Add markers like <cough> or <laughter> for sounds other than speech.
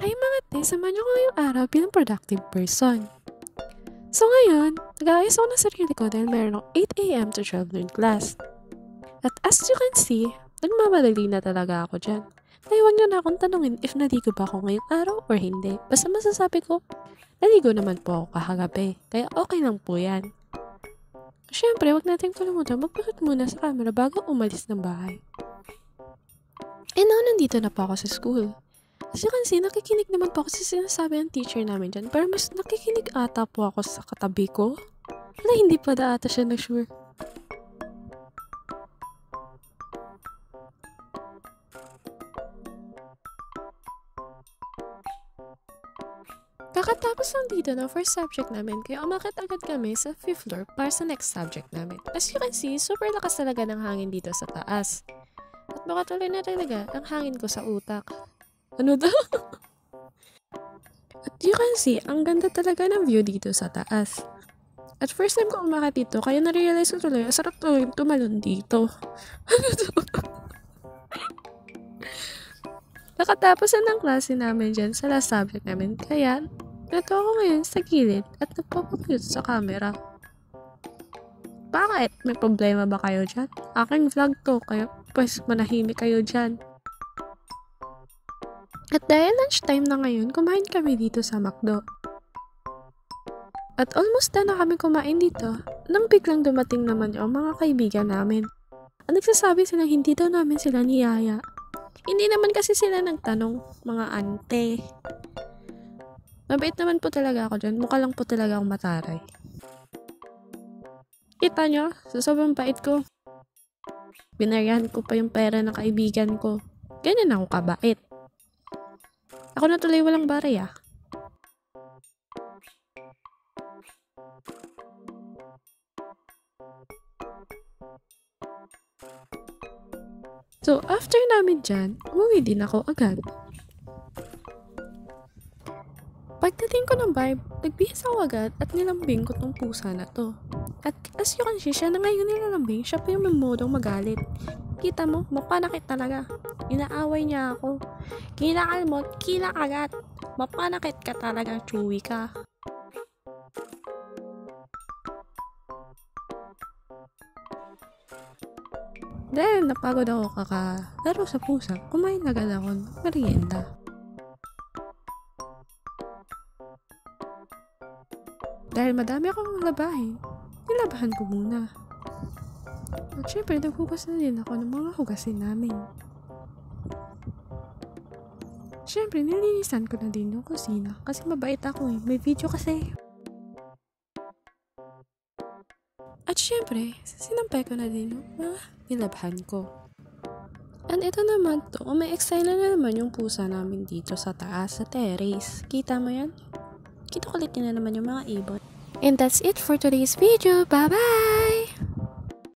Ay mga te, samahan niyo ko ngayong araw bilang productive person. So ngayon, nag-aayos ako ng sarili ko dahil meron akong 8am to 12 noon class. At as you can see, nagmamadali na talaga ako dyan. Kaya huwag niyo na akong tanungin if naligo ba ako ngayong araw or hindi. Basta masasabi ko, naligo naman po ako kahagabi. Kaya okay lang po yan. Siyempre, huwag natin kalimutan magpakit muna sa camera bago umalis ng bahay. And now, nandito na po ako sa school. Can see, nakikinig naman po ako sa sinasabi ng teacher namin dyan. Pero mas nakikinig ata po ako sa katabi ko. Wala, hindi pa da ata siya na sure. Kakatapos lang dito ng first subject namin, kaya umakit agad kami sa fifth floor para sa next subject namin. As you can see, super lakas talaga ng hangin dito sa taas. At baka tuloy na talaga ang hangin ko sa utak. Ano daw? <laughs> At you can see, ang ganda talaga ng view dito sa taas. At first time ko umakit dito, kaya na-realize ko tuloy, ang sarap tuloy tumalon dito. <laughs> Ano to? Nakatapos na ng klase namin dyan sa last subject namin, kaya nato ako ngayon sa gilid at nagpapakute sa camera. Bakit? May problema ba kayo dyan? Aking vlog to, kaya pues manahimik kayo dyan. At dahil lunchtime na ngayon, kumain kami dito sa McDo. At almost na kami kumain dito, nang biglang dumating naman yung mga kaibigan namin. At nagsasabi silang hindi daw namin sila niyaya. Hindi naman kasi sila nagtanong, mga ante. Mabait naman po talaga ako dyan. Mukha lang po talaga akong mataray. Kita nyo? Sa sobrang bait ko. Binaryahan ko pa yung pera ng kaibigan ko. Ganyan ako kabait. Ako na tuloy walang baray ah. So, after namin dyan, umuwi din ako agad. Pagdating ko ng vibe, nagbihis ako agad at nilambing ko tong pusa na to. At as you can see, siya na ngayon nilalambing, siya pa yung may modong magalit. Kita mo, mapanakit talaga. Inaaway niya ako. Kinakal mo, kila agad. Mapanakit ka talaga, chewy ka. Dahil napagod ako kakalaro sa pusa, kumain agad ako ng merienda. Dahil madami akong labahin, nilabahan ko muna. At syempre, naghugas na din ako ng mga hugasin namin. Syempre, nilinisan ko na din yung kusina kasi mabait ako eh. May video kasi. At syempre, sinampay ko na din yung mga nilabhan ko. And ito naman to, may excite na naman yung pusa namin dito sa taas, sa terrace. Kita mo yan? Kita kulit na naman yung mga ibon. And that's it for today's video. Bye-bye!